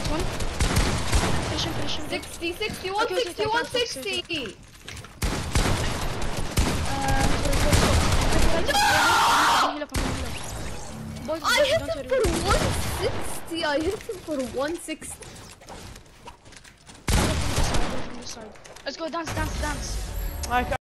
down to one. Finish him, finish him. 60, 60, Okay, 160, okay, okay, 160. Uh, I. Boys, I hit him for 160. I hit him for 160. Let's go dance, dance, dance. Okay.